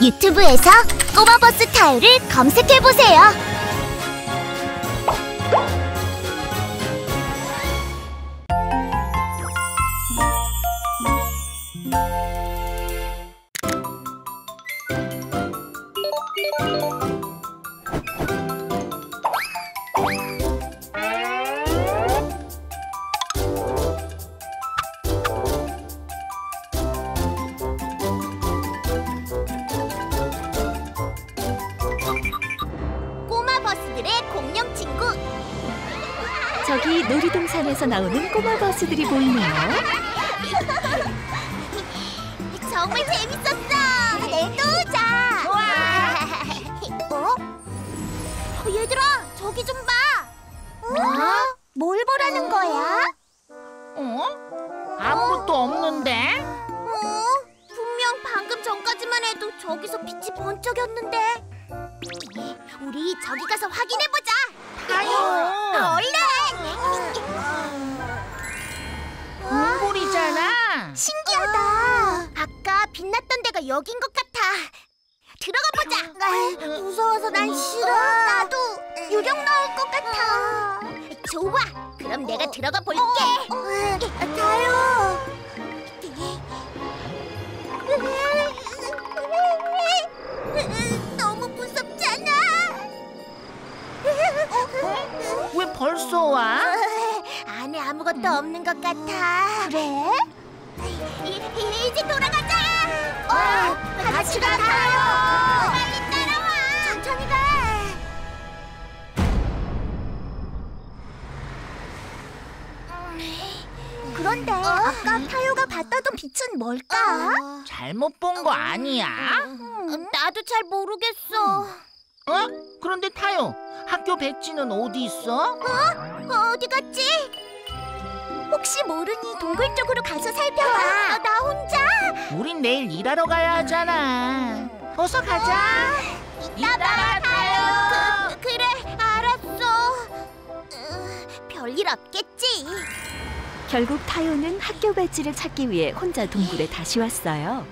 유튜브에서 꼬마버스 타요를 검색해보세요. 저기 놀이동산에서 나오는 꼬마 버스들이 보이네요. 정말 재밌었어. 내일 또 자. 어? 어, 얘들아, 저기 좀 봐. 어? 뭘 보라는 거야? 어? 아무것도 없는데? 어? 분명 방금 전까지만 해도 저기서 빛이 번쩍였는데. 우리 저기 가서 확인해 보자. 타요. 얼른! 동굴이잖아. 신기하다. 아까 빛났던 데가 여긴 것 같아. 들어가 보자. 무서워서 난 싫어. 나도 유령 나올 것 같아. 좋아. 그럼 내가 들어가 볼게. 다요. 벌써 와? 안에 아무것도 없는 것 같아. 그래? 이, 제 돌아가자. 어, 같이 가요. 빨리 따라와. 천천히 가. 그런데 아까 타요가 봤다던 빛은 뭘까? 잘못 본 거 아니야? 나도 잘 모르겠어. 어? 그런데 타요. 학교 백지는 어디 있어? 어디 갔지? 혹시 모르니 동굴 쪽으로 가서 살펴봐. 나 혼자. 우린 내일 일하러 가야 하잖아. 어서 가자. 이따가 타요. 그, 그래, 알았어. 으, 별일 없겠지. 결국 타요는 학교 배지를 찾기 위해 혼자 동굴에 다시 왔어요.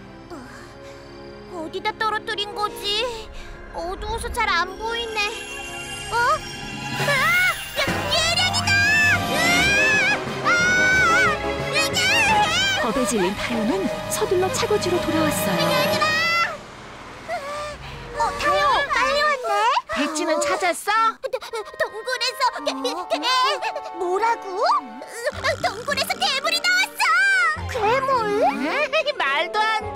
어디다 떨어뜨린 거지? 어두워서 잘 안 보이네. 어? 아! 야, 예령이다! 으아! 아! 이게! 겁에 질린 타요는 서둘러 차고지로 돌아왔어요. 얘들아! 어, 타요, 빨리 왔네. 백지는 찾았어? 동굴에서 개, 뭐라고? 동굴에서 괴물이 나왔어. 괴물? 말도 안 돼.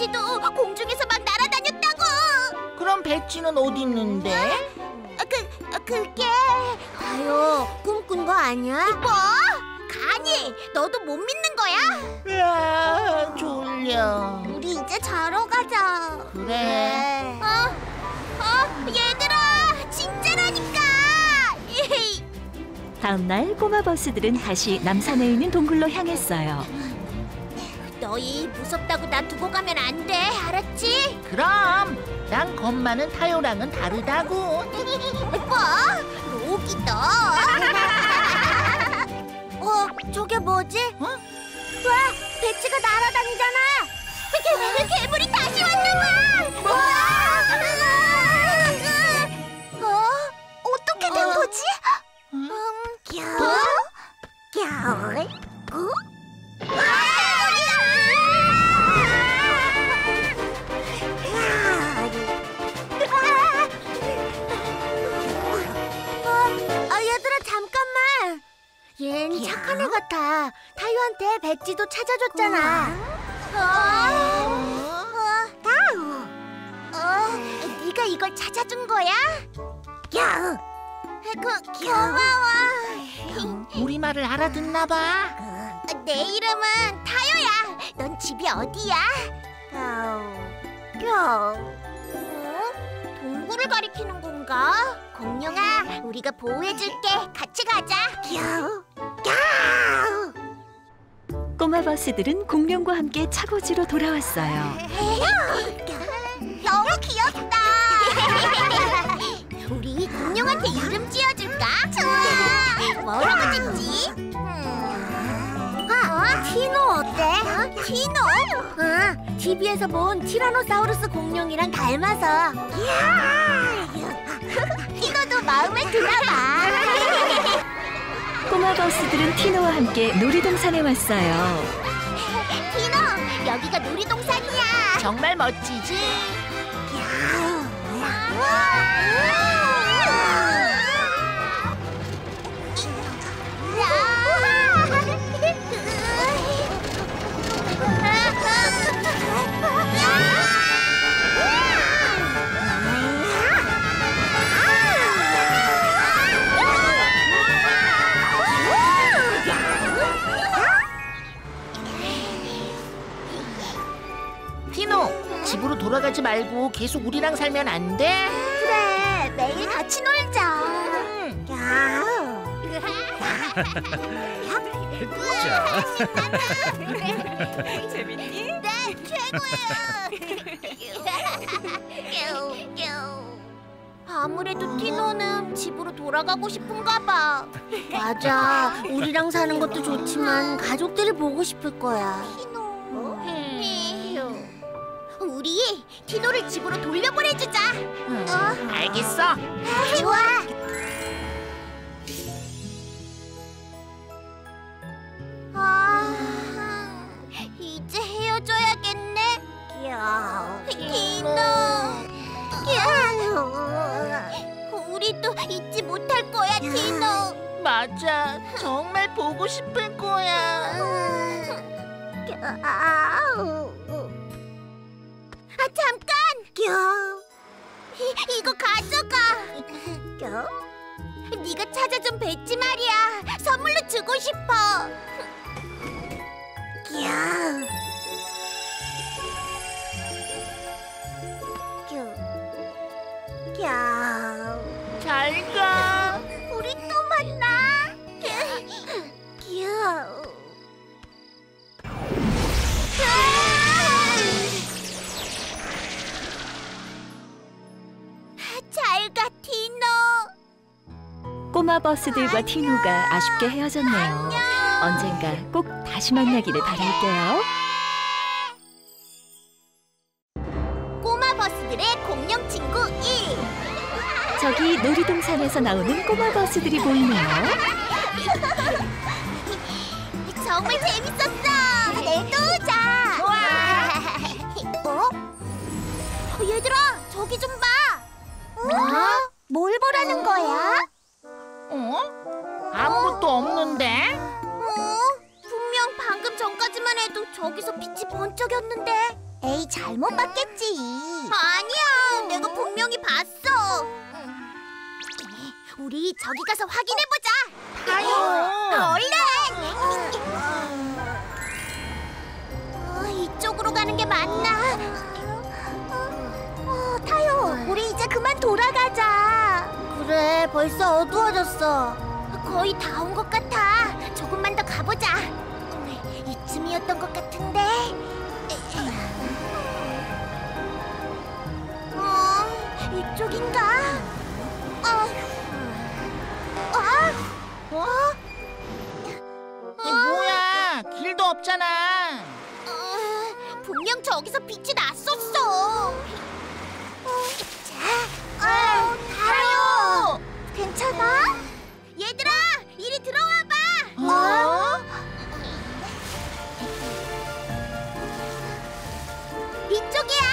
백지도 공중에서 막 날아다녔다고. 그럼 백지는 어디 있는데? 아, 그 아, 그게 아유 꿈꾼 거 아니야? 뭐? 가니 너도 못 믿는 거야? 아, 졸려. 우리 이제 자러 가자. 그래. 어? 어? 얘들아 진짜라니까. 다음 날 꼬마 버스들은 다시 남산에 있는 동굴로 향했어요. 너희 무섭다고 나 두고 가면 안 돼. 알았지? 그럼 난 겁 많은 타요랑은 다르다고. 뭐? 로기도? 어, 저게 뭐지? 어? 와, 배치가 날아다니잖아. 개, 괴물이 다 타요한테 백지도 찾아줬잖아. 어? 어? 어? 네가 이걸 찾아준 거야? 야, 그 고마워. 우리 말을 알아듣나 봐. 내 이름은 타요야. 넌 집이 어디야? 겨. 어? 동굴을 가리키는 건가? 공룡아, 우리가 보호해줄게. 같이 가자. 겨. 겨. 꼬마 버스들은 공룡과 함께 차고지로 돌아왔어요. 너무 귀엽다. 우리 공룡한테 이름 지어줄까? 좋아. 뭐라고 짓지? 음. 아, 티노? 응, TV에서 본 티라노사우루스 공룡이랑 닮아서. 이야! 티노도 마음에 드나 봐. 꼬마 버스들은 티노와 함께 놀이동산에 왔어요. 티노, 여기가 놀이동산이야. 정말 멋지지? 티노, 계속 우리랑 살면 안 돼? 그래, 매일 같이 놀자. 응. 야. 재밌니? 네, 최고예요. 아무래도 티노는 집으로 돌아가고 싶은가 봐. 맞아. 우리랑 사는 것도 좋지만 가족들을 보고 싶을 거야. 티노. 티노를 집으로 돌려보내주자. 응. 어? 알겠어. 좋아. 아, 이제 헤어져야겠네. 티노. 우리도 잊지 못할 거야, 티노. 맞아. 정말 보고 싶을 거야. 아잠 깐. 이, 이거 가져가. 네가 찾아 준 배지 말이야. 선물로 주고 싶어. 잘 가. 잘가 티노. 꼬마 버스들과 티노가 아쉽게 헤어졌네요. 언젠가 꼭 다시 만나기를 바랄게요. 꼬마 버스들의 공룡 친구 1. 저기 놀이동산에서 나오는 꼬마 버스들이 보이네요. 정말 재밌었어. 내일 또 오자. 좋아. 어? 얘들아, 저기 좀 봐. 어? 뭘 보라는 거야? 어? 아무것도 없는데? 어? 분명 방금 전까지만 해도 저기서 빛이 번쩍였는데. 에이, 잘못 봤겠지. 아니야, 내가 분명히 봤어. 우리 저기 가서 확인해 보자. 타요. 얼른! 어, 이쪽으로 가는 게 맞나? 어, 그만 돌아가자. 그래, 벌써 어두워졌어. 거의 다 온 것 같아. 조금만 더 가보자. 이쯤이었던 것 같은데. 어, 이쪽인가? 어, 어? 어? 이 뭐야? 길도 없잖아. 어, 분명 저기서 빛이 났었어. 어, 자, 어, 타요. 괜찮아? 얘들아, 이리 들어와 봐. 어? 이쪽이야.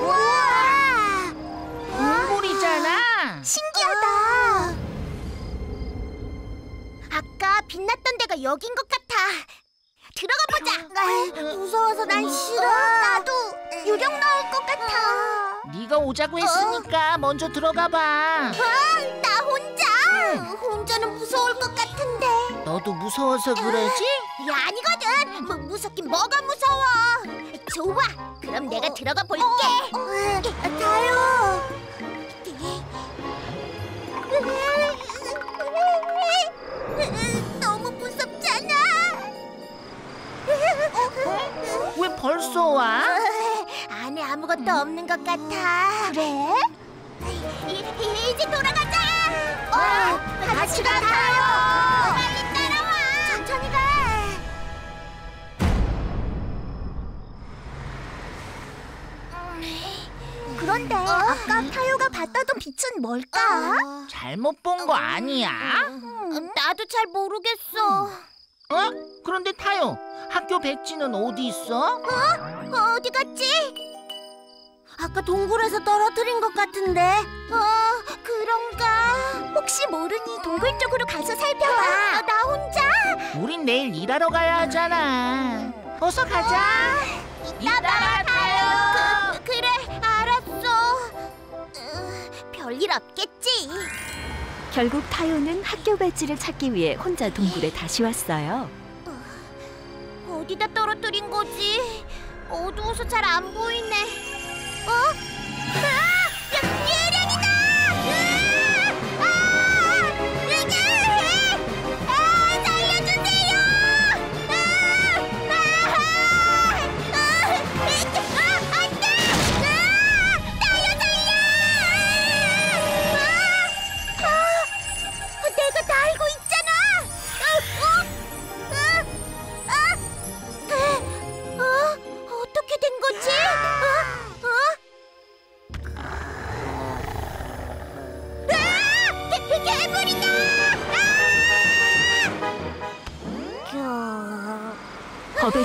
우와, 동물이잖아. 신기하다. 아까 빛났던 데가 여긴 것 같아. 들어가 보자. 무서워서 난 싫어. 나도 유령 나올 것 같아. 네가 오자고 했으니까 먼저 들어가 봐. 아, 나 혼자. 혼자는 무서울 것 같은데. 너도 무서워서 그러지? 야, 아니거든. 뭐 무섭긴 뭐가 무서워. 좋아. 그럼 내가 들어가 볼게. 다요. 왜 벌써 와? 안에 아무것도 없는 것 같아. 그래? 이, 제 돌아가자. 어, 가자. 같이 가, 타요. 빨리 따라와. 천천히 가. 그런데 아까 타요가 봤다던 빛은 뭘까? 잘못 본 거 아니야? 나도 잘 모르겠어. 어? 그런데 타요, 학교 백지는 어디 있어? 어디 갔지? 아까 동굴에서 떨어뜨린 것 같은데. 어, 그런가? 혹시 모르니 동굴 쪽으로 가서 살펴봐. 나 혼자. 우린 내일 일하러 가야 하잖아. 어서 가자. 이따가 타요. 그, 그래, 알았어. 으, 별일 없겠지. 결국 타요는 학교 배지를 찾기 위해 혼자 동굴에 다시 왔어요. 어디다 떨어뜨린 거지? 어두워서 잘 안 보이네. 어?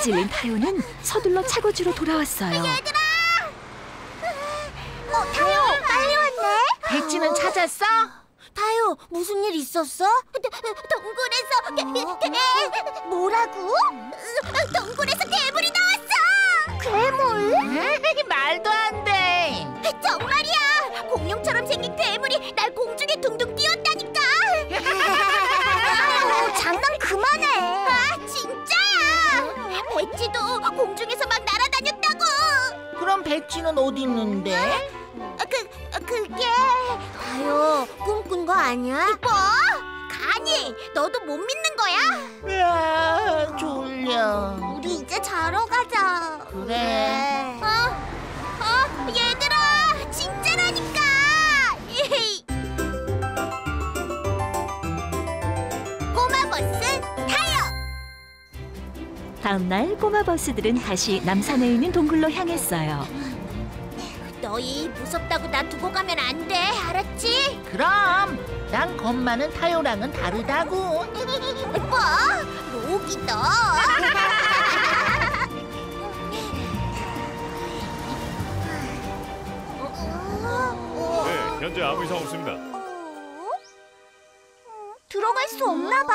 질린 타요는 서둘러 차고지로 돌아왔어요. 얘들아! 어, 타요, 빨리 왔네? 백지는 찾았어? 타요, 무슨 일 있었어? 백지는 어디 있는데? 아, 그, 아, 그게... 아유, 꿈꾼 거 아니야? 뭐? 가니, 너도 못 믿는 거야? 아, 졸려. 우리 이제 자러 가자. 그래. 어, 다음 날 꼬마 버스들은 다시 남산에 있는 동굴로 향했어요. 너희 무섭다고 나 두고 가면 안 돼, 알았지? 그럼 난 겁 많은 타요랑은 다르다고. 뭐? 로기 너. 네, 현재 아무 이상 없습니다. 들어갈 수 없나 봐.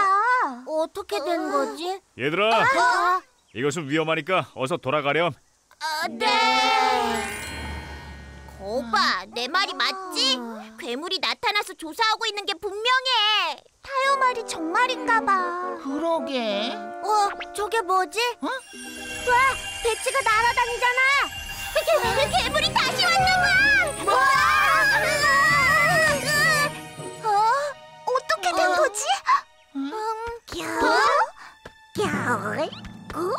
어떻게 된 거지? 얘들아, 아, 이것은 위험하니까 어서 돌아가렴. 아, 네. 거봐, 내 말이 맞지? 괴물이 나타나서 조사하고 있는 게 분명해. 타요 말이 정말인가 봐. 그러게. 어, 저게 뭐지? 어? 와, 배치가 날아다니잖아. 개, 괴물이 다시 왔나 봐. 뭐? 어? 어떻게 된 거지? 음, 겨? 겨? 어?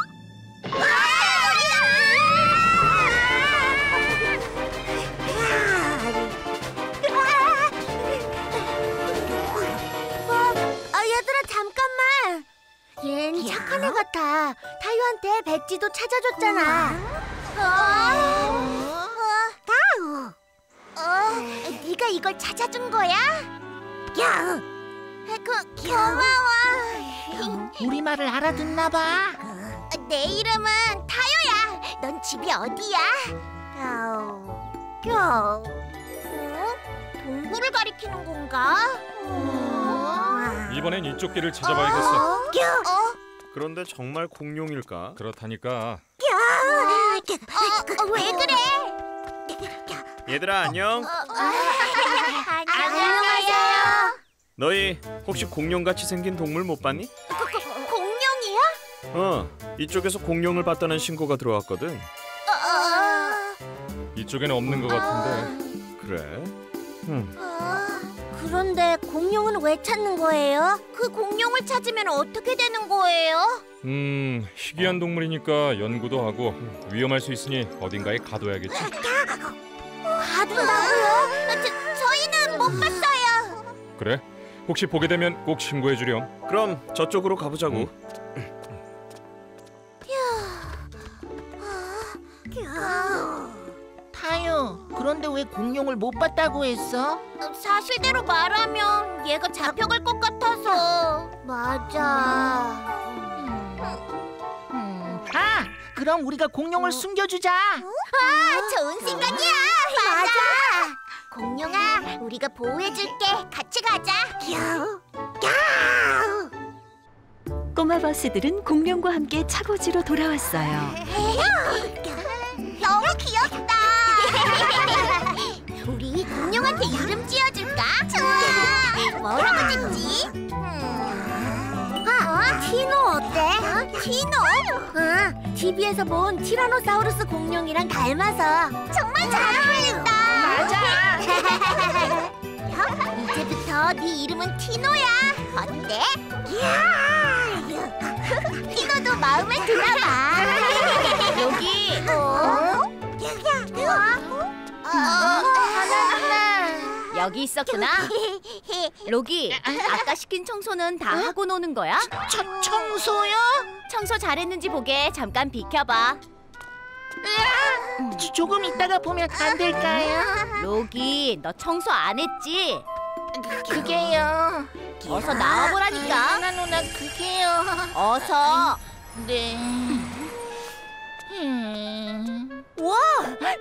아, 얘들아 잠깐만. 얜 착한 애 같아. 타요한테 백지도 찾아줬잖아. 어? 타요. 어, 네가 이걸 찾아준 거야? 야. 그 고마워. 우리 말을 알아듣나 봐. 내 이름은 타요야. 넌 집이 어디야? 겨. 겨. 어? 동굴을 가리키는 건가? 어? 이번엔 이쪽 길을 찾아봐야겠어. 겨. 어? 그런데 정말 공룡일까? 그렇다니까. 어, 왜 그래? 얘들아 안녕. 안녕하세요. 너희 혹시 공룡같이 생긴 동물 못 봤니? 공룡이야? 어, 이쪽에서 공룡을 봤다는 신고가 들어왔거든. 어, 이쪽에는 없는 것 같은데. 그래? 음, 어, 그런데 공룡은 왜 찾는 거예요? 그 공룡을 찾으면 어떻게 되는 거예요? 음, 희귀한 동물이니까 연구도 하고 위험할 수 있으니 어딘가에 가둬야겠지. 가둔다고요? 저, 저희는 못 봤어요. 그래? 혹시 보게 되면 꼭 신고해 주렴. 그럼 저쪽으로 가보자고. 타요. 그런데 왜 공룡을 못 봤다고 했어? 사실대로 말하면 얘가 잡혀갈 것 같아서. 맞아. 음. 아, 그럼 우리가 공룡을 숨겨주자. 아, 좋은 생각이야. 맞아. 공룡아, 우리가 보호해줄게. 같이 가자. 꼬마 버스들은 공룡과 함께 차고지로 돌아왔어요. 너무 귀엽다. 우리 공룡한테 이름 지어줄까? 좋아. 뭐라고 짓지? 아, 티노 어때? 티노? 응, TV에서 본 티라노사우루스 공룡이랑 닮아서 정말 잘 어울린다. 이제부터 네 이름은 티노야. 어때? 티노도 마음에 드나 봐. 여기. 어? 하나 여기 있었구나. 로기, 아까 시킨 청소는 다 하고 노는 거야? 청, 청소요? 청소 잘했는지 보게 잠깐 비켜봐. 조- 조금 있다가 보면 안 될까요? 로기, 너 청소 안 했지? 그게요. 어서 나와보라니까. 누나 누나 그게요. 어서. 네. 음, 와,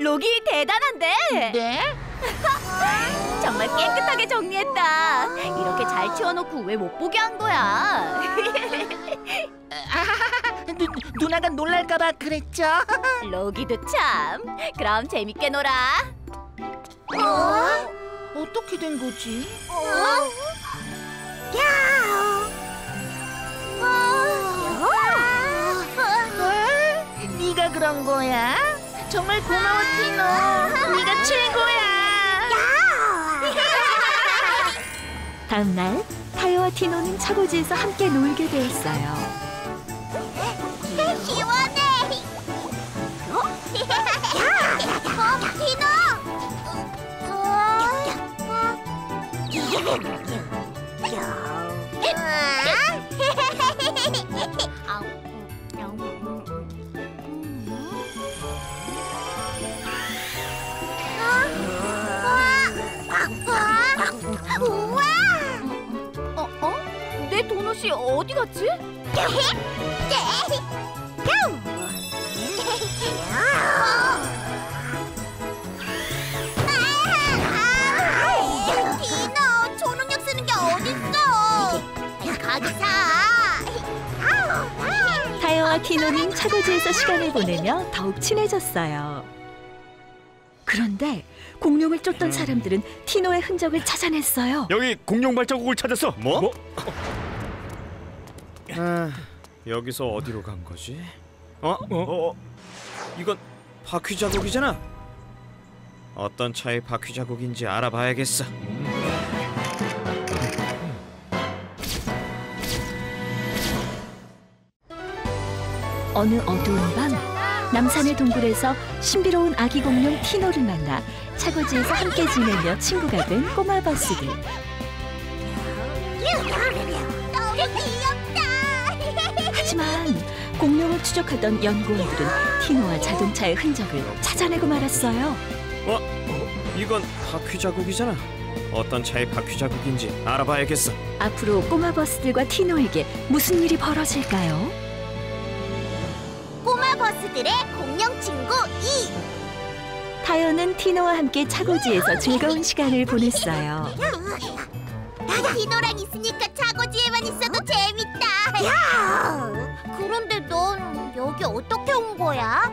로기 대단한데? 네? 정말 깨끗하게 정리했다. 이렇게 잘 치워놓고 왜 못 보게 한 거야? 누, 누나가 놀랄까봐 그랬죠? 로기도 참. 그럼 재밌게 놀아. 어떻게 된 거지? 뭘? 네가 그런 거야? 정말 고마워 티노. 네가 최고야. 다음 날 타요와 티노는 차고지에서 함께 놀게 되었어요. 우와! 어, 어? 내 도넛이 어디 갔지? 티노는 차고지에서 시간을 보내며 더욱 친해졌어요. 그런데 공룡을 쫓던 사람들은 티노의 흔적을 찾아냈어요. 여기 공룡 발자국을 찾았어. 뭐? 뭐? 아, 여기서 어디로 간 거지? 어? 어? 어? 이건 바퀴 자국이잖아. 어떤 차의 바퀴 자국인지 알아봐야겠어. 어느 어두운 밤 남산의 동굴에서 신비로운 아기 공룡 티노를 만나 차고지에서 함께 지내며 친구가 된 꼬마. 너무 귀엽다. 하지만 공룡을 추적하던 연구원들은 티노와 자동차의 흔적을 찾아내고 말았어요. 어? 이건 바퀴 자국이잖아. 어떤 차의 바퀴 자국인지 알아봐야겠어. 앞으로 꼬마 버스들과 티노에게 무슨 일이 벌어질까요? 버스들의 공룡 친구 이. 타요는 티노와 함께 차고지에서 즐거운 시간을 보냈어요. 디노랑 있으니까 차고지에만 있어도 재밌다. 야! 그런데 넌 여기 어떻게 온 거야?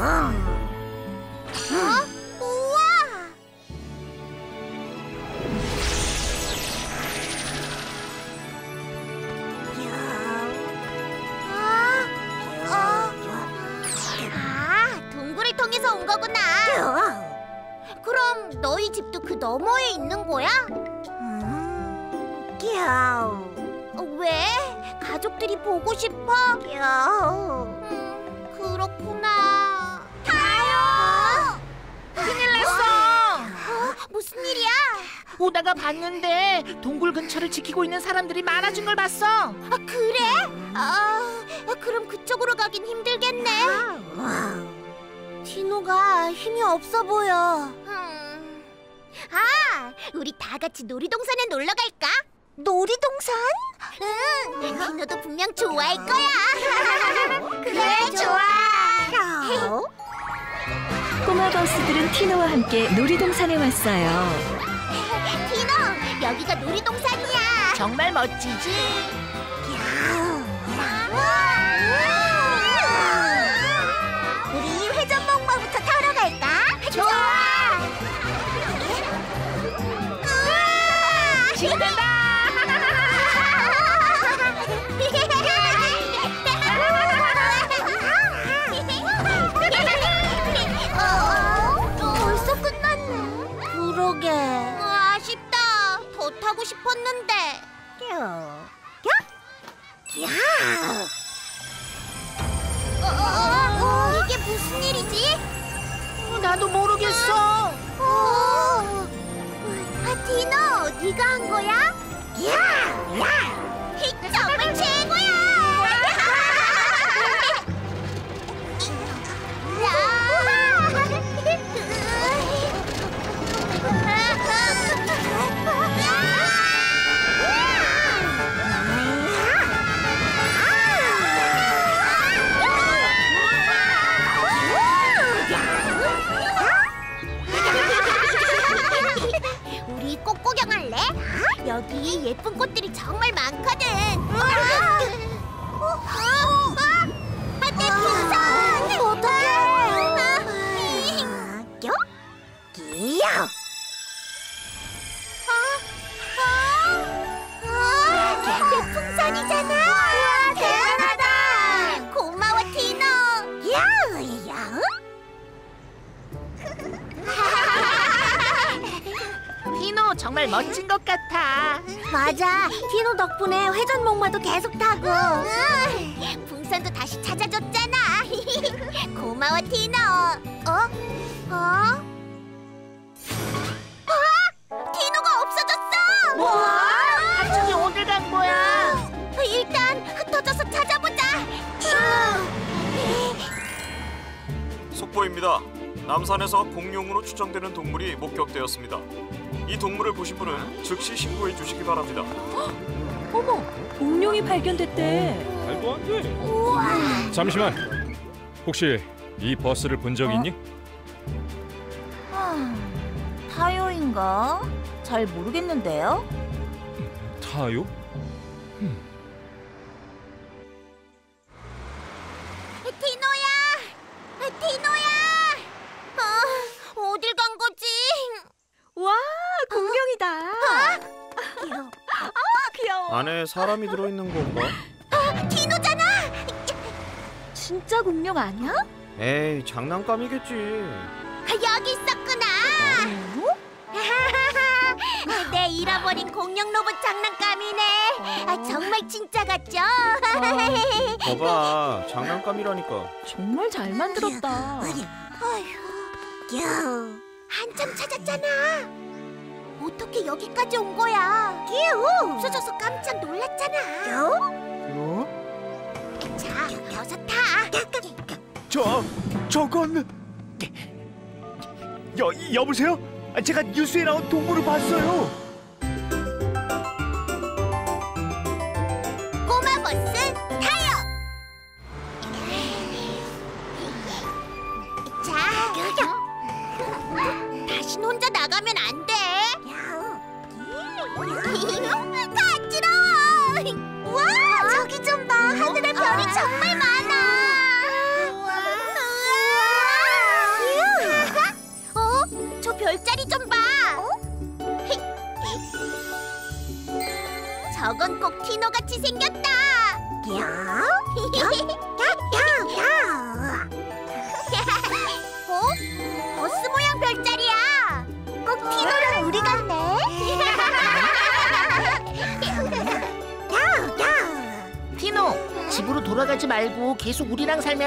어? 보고 싶어? 음, 그렇구나. 다요! 큰일 났어! 무슨 일이야? 오다가 봤는데 동굴 근처를 지키고 있는 사람들이 많아진 걸 봤어. 아, 그래? 아, 그럼 그쪽으로 가긴 힘들겠네. 디노가 힘이 없어 보여. 아, 우리 다 같이 놀이동산에 놀러 갈까? 놀이동산? 응, 디노도 분명 좋아할 거야. 그래, 좋아. 꼬마 버스들은 티노와 함께 놀이동산에 왔어요. 디노, 여기가 놀이동산이야. 정말 멋지지? 싶었는데. 야. 어, 이게 무슨 일이지? 나도 모르겠어. 어. 아, 디노, 네가 한 거야? 야! 야! 정말 여기 예쁜 꽃들이 정말 많거든. 정말 멋진 것 같아. 맞아. 티노 덕분에 회전 목마도 계속 타고. 풍선도 다시 찾아줬잖아. 고마워 티노. 어? 어? 아! 티노가 없어졌어. 뭐? 갑자기 어딜 간 거야? 일단 흩어져서 찾아보자. 속보입니다. 남산에서 공룡으로 추정되는 동물이 목격되었습니다. 이 동물을 보신 분은 즉시 신고해 주시기 바랍니다. 어머, 공룡이 발견됐대. 말도 안 돼. 잠시만. 혹시 이 버스를 본적 있니? 타요인가? 잘 모르겠는데요. 타요? 티노야. 안에 사람이 들어있는 건가? 티노잖아. 진짜 공룡 아니야? 에이 장난감이겠지. 아, 여기 있었구나. 내 잃어버린 공룡 로봇 장난감이네. 아, 정말 진짜 같죠? 봐봐 장난감이라니까. 정말 잘 만들었다. 어휴, 한참 찾았잖아. 어떻게 여기까지 온 거야? 없어져서 깜짝 놀랐잖아. 어? 자, 어서 타. 저 저건 여 여보세요? 아, 제가 뉴스에 나온 동물을 봤어요.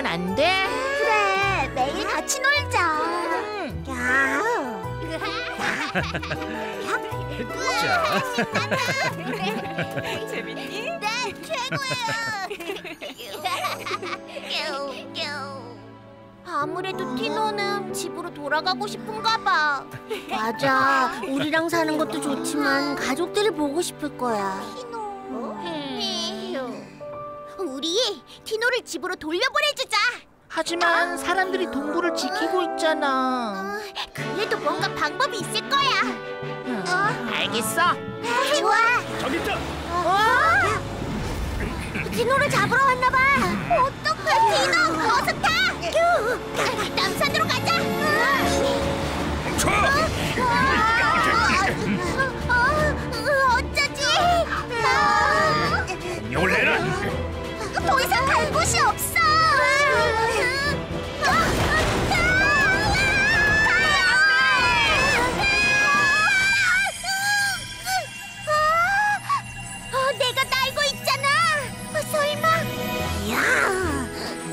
살면 안 돼? 그래, 매일 같이 놀자. 야. 재밌니? 네, 최고예요. 아무래도 티노는 집으로 돌아가고 싶은가 봐. 맞아. 우리랑 사는 것도 좋지만 가족들을 보고 싶을 거야. 티노를 집으로 돌려보내주자. 하지만 사람들이 동굴을 지키고 있잖아. 그래도 뭔가 방법이 있을 거야. 어? 알겠어. 좋아. 저기 있다. 어? 디노를 잡으러 왔나 봐. 어떡해, 디노. 어서 타. 남산으로 가자. 멈춰. 어, 어, 어쩌지? 내라. 더 이상 갈 곳이 없어. 어, 내가 날고 있잖아. 어, 설마? 야,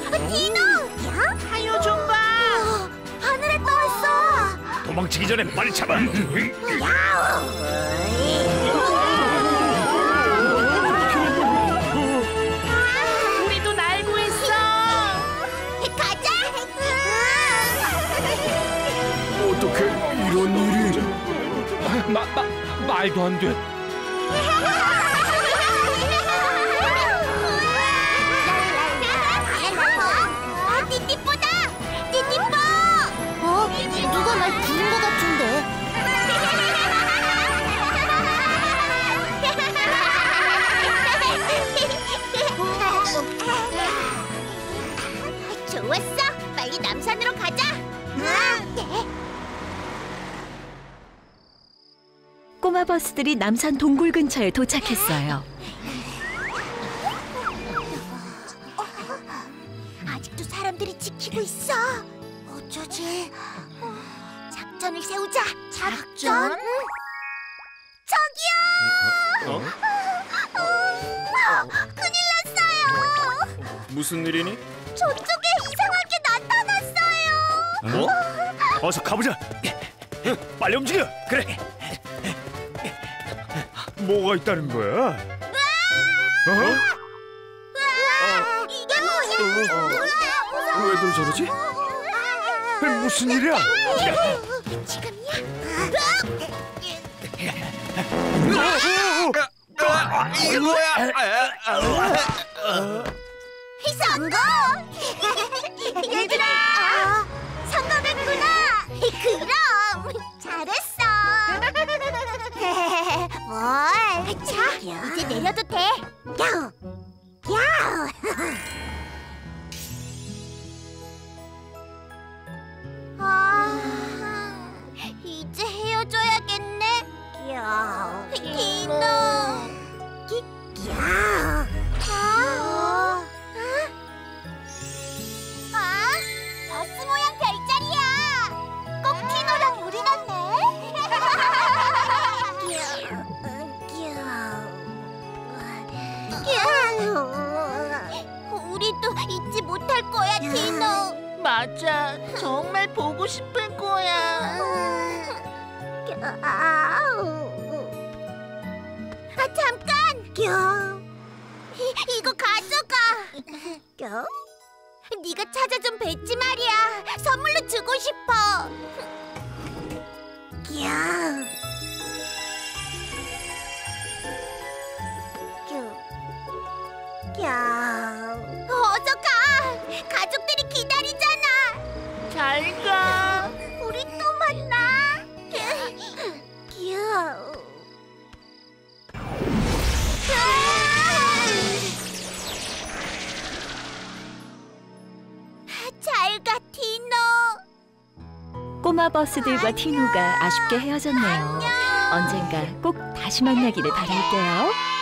어, 디노. 야, 타요 좀 봐. 어, 하늘에 떠있어. 도망치기 전에 빨리 잡아. 말도 꼬마 버스들이 남산 동굴 근처에 도착했어요. 아직도 사람들이 지키고 있어. 어쩌지? 작전을 세우자. 작전? 저기요! 어? 어, 큰일 났어요. 무슨 일이니? 저쪽에 이상하게 나타났어요. 뭐? 어서 가보자. 빨리 움직여. 그래. 뭐가 있다는 거야? 어? 으아, 이게 뭐야? 으아, 무서워. 왜들 저러지? 무슨 일이야? 지금이야? 성공! 보고 싶을 거야. 아 잠깐! 이, 이거 가져가. 네가 찾아 준 배지 말이야. 선물로 주고 싶어. 어서 가. 우리 또 만나. 귀여워. 잘 가, 티노. 꼬마 버스들과 티노가 아쉽게 헤어졌네요. 언젠가 꼭 다시 만나기를 바랄게요.